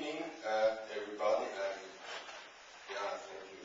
evening, uh, everybody, and yeah, thank you.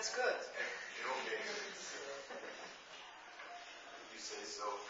That's good. In all cases. you say so.